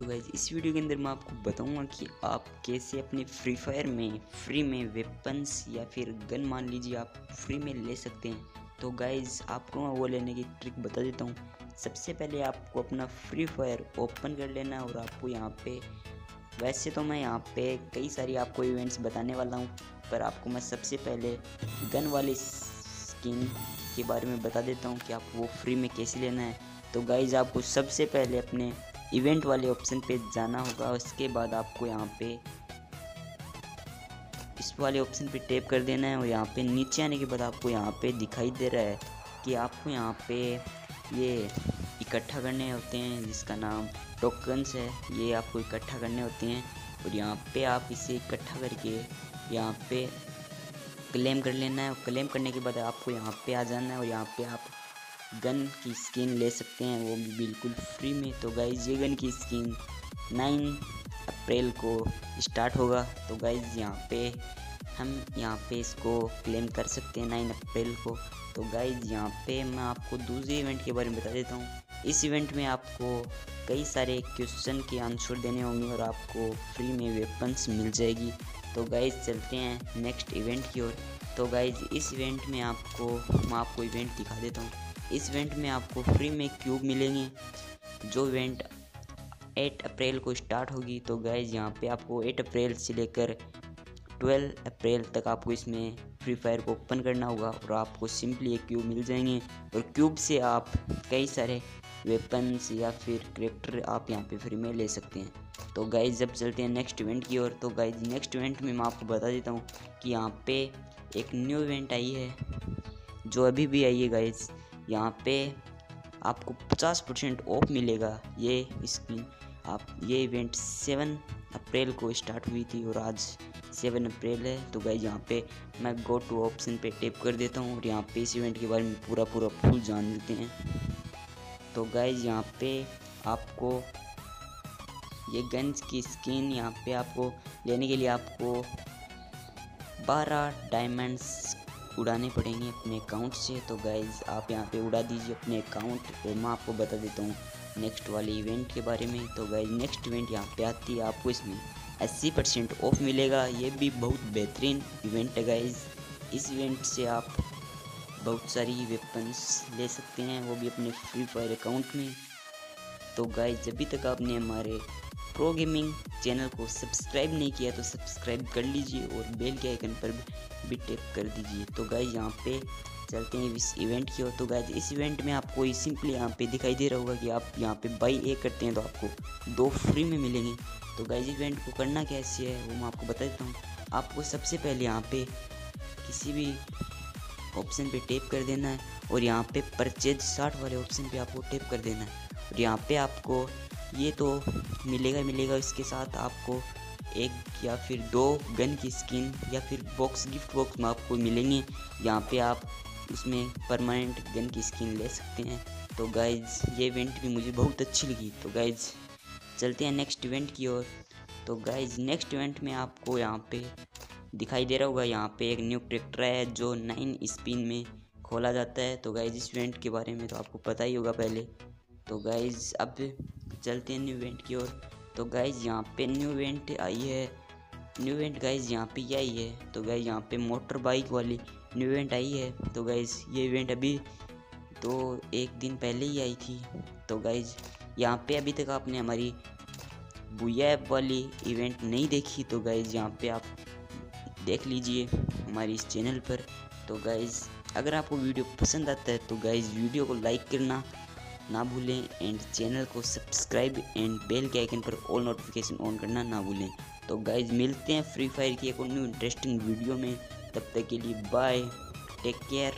तो गाइज़ इस वीडियो के अंदर मैं आपको बताऊँगा कि आप कैसे अपने फ्री फायर में फ्री में वेपन्स या फिर गन मान लीजिए आप फ्री में ले सकते हैं। तो गाइज़ आपको मैं वो लेने की ट्रिक बता देता हूँ। सबसे पहले आपको अपना फ्री फायर ओपन कर लेना है और आपको यहाँ पे, वैसे तो मैं यहाँ पे कई सारी आपको इवेंट्स बताने वाला हूँ, पर आपको मैं सबसे पहले गन वाली स्किन के बारे में बता देता हूँ कि आप वो फ्री में कैसे लेना है। तो गाइज़ आपको सबसे पहले अपने इवेंट वाले ऑप्शन पे जाना होगा, उसके बाद आपको यहाँ पे इस वाले ऑप्शन पे टैप कर देना है और यहाँ पे नीचे आने के बाद आपको यहाँ पे दिखाई दे रहा है कि आपको यहाँ पे ये इकट्ठा करने होते हैं, जिसका नाम टोकन्स है। ये आपको इकट्ठा करने होते हैं और यहाँ पे आप इसे इकट्ठा करके यहाँ पे क्लेम कर लेना है और क्लेम करने के बाद आपको यहाँ पे आ जाना है और यहाँ पे आप गन की स्किन ले सकते हैं, वो भी बिल्कुल फ्री में। तो गाइज़ ये गन की स्किन 9 अप्रैल को स्टार्ट होगा। तो गाइज़ यहाँ पे हम, यहाँ पे इसको क्लेम कर सकते हैं 9 अप्रैल को। तो गाइज़ यहाँ पे मैं आपको दूसरे इवेंट के बारे में बता देता हूँ। इस इवेंट में आपको कई सारे क्वेश्चन के आंसर देने होंगे और आपको फ्री में वेपन्स मिल जाएगी। तो गाइज़ चलते हैं नेक्स्ट इवेंट की ओर। तो गाइज़ इस इवेंट में आपको, मैं आपको इवेंट दिखा देता हूँ। इस इवेंट में आपको फ्री में क्यूब मिलेंगे। जो इवेंट 8 अप्रैल को स्टार्ट होगी तो गाइज़ यहाँ पे आपको 8 अप्रैल से लेकर 12 अप्रैल तक आपको इसमें फ्री फायर को ओपन करना होगा और आपको सिंपली एक क्यूब मिल जाएँगे। और क्यूब से आप कई सारे वेपन्स या फिर करेक्टर आप यहाँ पे फ्री में ले सकते हैं। तो गाइज़ जब चलते हैं नेक्स्ट इवेंट की ओर। तो गाइज़ नेक्स्ट इवेंट में मैं आपको बता देता हूँ कि यहाँ पे एक न्यू इवेंट आई है, जो अभी भी आई है गाइज़ यहाँ पे आपको 50 परसेंट ऑफ़ मिलेगा। ये स्कीम आप, ये इवेंट सेवन अप्रैल को स्टार्ट हुई थी और आज सेवन अप्रैल है। तो गाइज़ यहाँ पे मैं गो टू ऑप्शन पे टेप कर देता हूँ और यहाँ पे इस इवेंट के बारे में पूरा पूरा फुल जान लेते हैं। तो गाइज़ यहाँ पे आपको ये गन्स की स्किन यहाँ पे आपको लेने के लिए आपको 12 डायमंड्स उड़ाने पड़ेंगे अपने अकाउंट से। तो गाइज़ आप यहाँ पे उड़ा दीजिए अपने अकाउंट और मैं आपको बता देता हूँ नेक्स्ट वाले इवेंट के बारे में। तो गाइज़ नेक्स्ट इवेंट यहाँ पे आती है आपको इसमें 80 परसेंट ऑफ़ मिलेगा। ये भी बहुत बेहतरीन इवेंट है गाइज़ इस इवेंट से आप बहुत सारी वेपन्स ले सकते हैं। वो भी अपने फ्री फायर अकाउंट में। तो गाइज़ अभी तक आपने हमारे प्रो गेमिंग चैनल को सब्सक्राइब नहीं किया तो सब्सक्राइब कर लीजिए और बेल के आइकन पर भी टेप कर दीजिए। तो गाइज़ यहाँ पे चलते हैं इस इवेंट की ओर। तो गाइज़ इस इवेंट में आपको सिंपली यहाँ पे दिखाई दे रहा होगा कि आप यहाँ पे बाई ए करते हैं तो आपको दो फ्री में मिलेंगे। तो गाइज़ इवेंट को करना कैसे है, वो मैं आपको बता देता हूँ। आपको सबसे पहले यहाँ पे किसी भी ऑप्शन पे टेप कर देना है और यहाँ परचेज साठ वाले ऑप्शन पे आपको टेप कर देना है। और यहाँ पे आपको ये तो मिलेगा मिलेगा इसके साथ आपको एक या फिर दो गन की स्किन या फिर बॉक्स गिफ्ट बॉक्स में आपको मिलेंगे। यहाँ पे आप उसमें परमानेंट गन की स्किन ले सकते हैं। तो गाइज़ ये इवेंट भी मुझे बहुत अच्छी लगी। तो गाइज़ चलते हैं नेक्स्ट इवेंट की ओर। तो गाइज़ नेक्स्ट इवेंट में आपको यहाँ पे दिखाई दे रहा होगा, यहाँ पे एक न्यू ट्रैक्टर है जो नाइन स्पिन में खोला जाता है। तो गाइज़ इस इवेंट के बारे में तो आपको पता ही होगा पहले। तो गाइज़ अब चलते हैं न्यू इवेंट की ओर। तो गाइज़ यहाँ पे न्यू इवेंट आई है। न्यू इवेंट गाइज़ यहाँ पे ये आई है। तो गाइज़ यहाँ पे मोटर बाइक वाली न्यू इवेंट आई है। तो गाइज़ ये इवेंट अभी तो एक दिन पहले ही आई थी। तो गाइज़ यहाँ पे अभी तक आपने हमारी बुया ऐप वाली इवेंट नहीं देखी तो गाइज़ यहाँ पे आप देख लीजिए हमारी इस चैनल पर। तो गाइज़ अगर आपको वीडियो पसंद आता है तो गाइज़ वीडियो को लाइक करना। ना भूलें एंड चैनल को सब्सक्राइब एंड बेल के आइकन पर ऑल नोटिफिकेशन ऑन करना ना भूलें। तो गाइज़ मिलते हैं फ्री फायर की एक और न्यू इंटरेस्टिंग वीडियो में। तब तक के लिए बाय टेक केयर